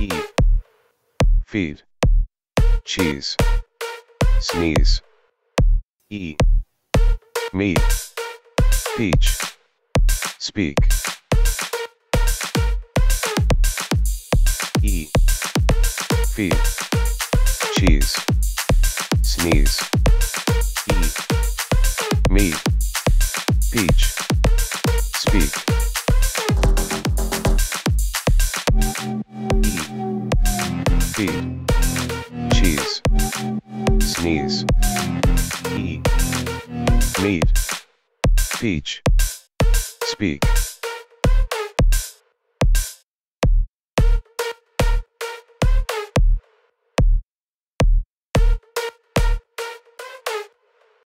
E. Feed. Cheese. Sneeze. E. Meat. Peach. Speak. E. Feed. Cheese. Sneeze. E. Meat. Peach. Speak. Feed. Cheese. Sneeze. E. Meat. Peach. Speak.